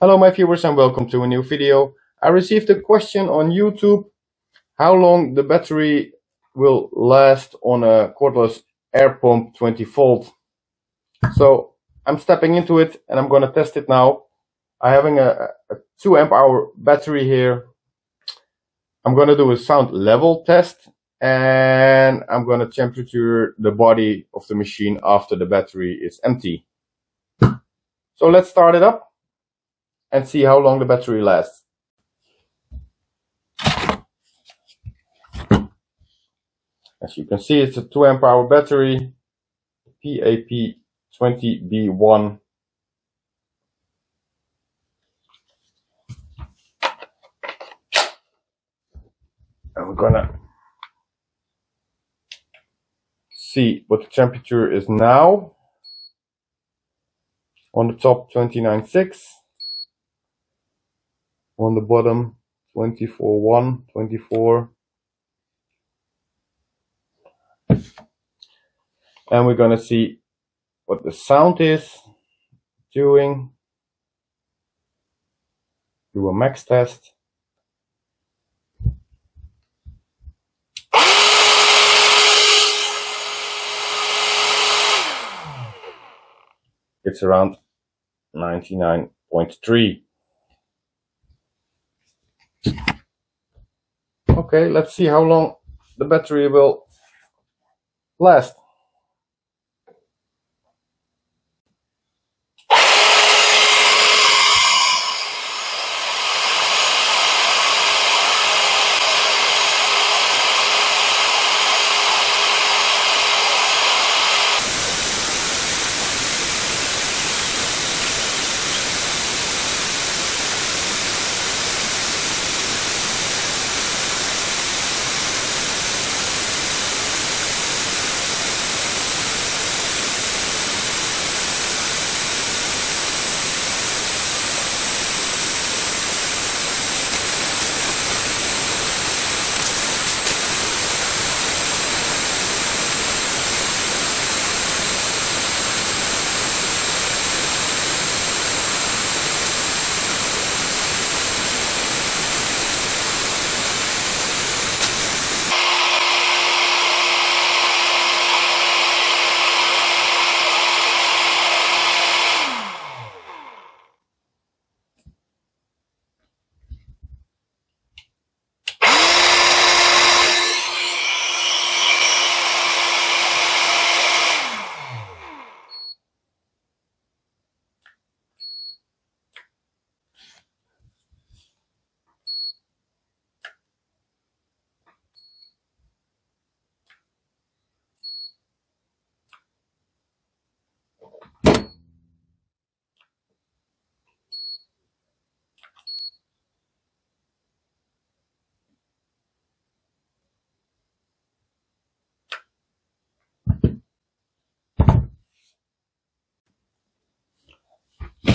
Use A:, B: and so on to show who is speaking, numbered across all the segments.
A: Hello my viewers and welcome to a new video. I received a question on YouTube how long the battery will last on a cordless air pump 20 volt. So I'm stepping into it and I'm going to test it now. I'm having a, a 2 amp hour battery here. I'm going to do a sound level test and I'm going to temperature the body of the machine after the battery is empty. So let's start it up and see how long the battery lasts. As you can see, it's a 2 amp hour battery, PAP20B1. And we're gonna see what the temperature is now. On the top 29.6 on the bottom 24 1 24 and we're going to see what the sound is doing. Do a max test. It's around 99.3 Okay, let's see how long the battery will last.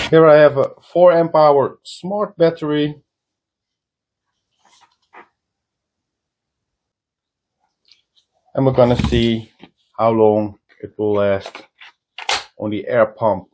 A: Here I have a 4 amp hour smart battery. And we're gonna see how long it will last on the air pump.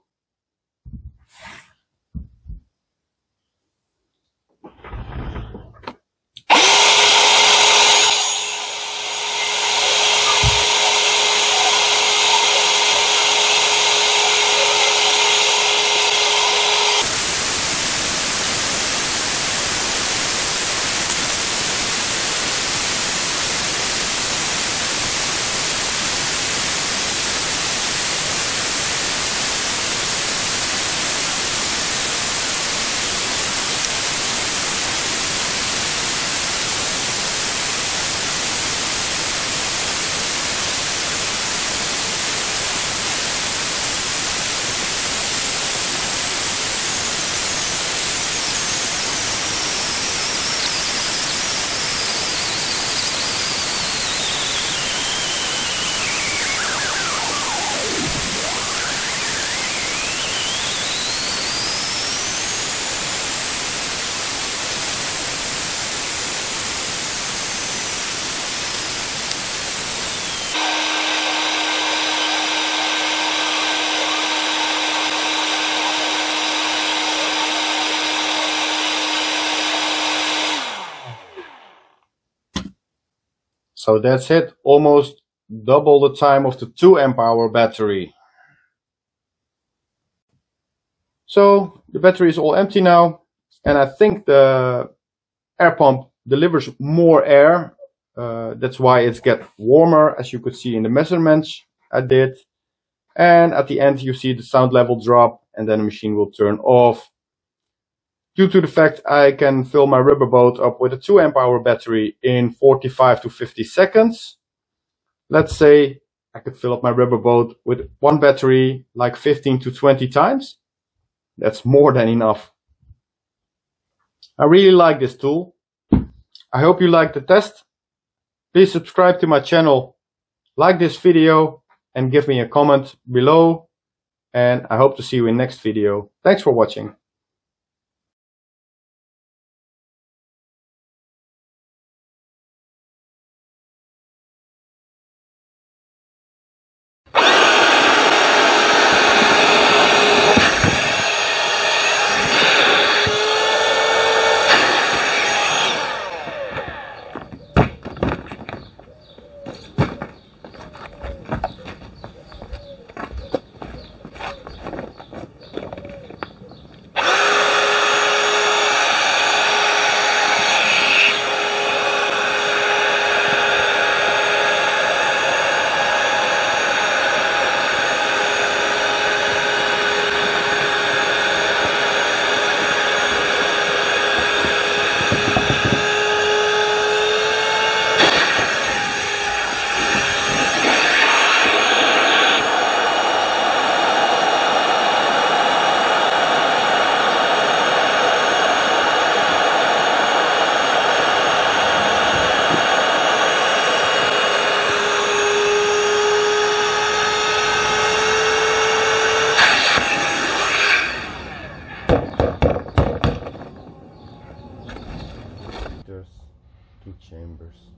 A: So that's it, almost double the time of the 2 amp hour battery. So the battery is all empty now, and I think the air pump delivers more air. Uh, that's why it's get warmer, as you could see in the measurements I did. And at the end, you see the sound level drop, and then the machine will turn off. Due to the fact I can fill my rubber boat up with a 2 amp hour battery in 45 to 50 seconds. Let's say I could fill up my rubber boat with one battery like 15 to 20 times. That's more than enough. I really like this tool. I hope you liked the test. Please subscribe to my channel, like this video and give me a comment below. And I hope to see you in next video. Thanks for watching. Chambers.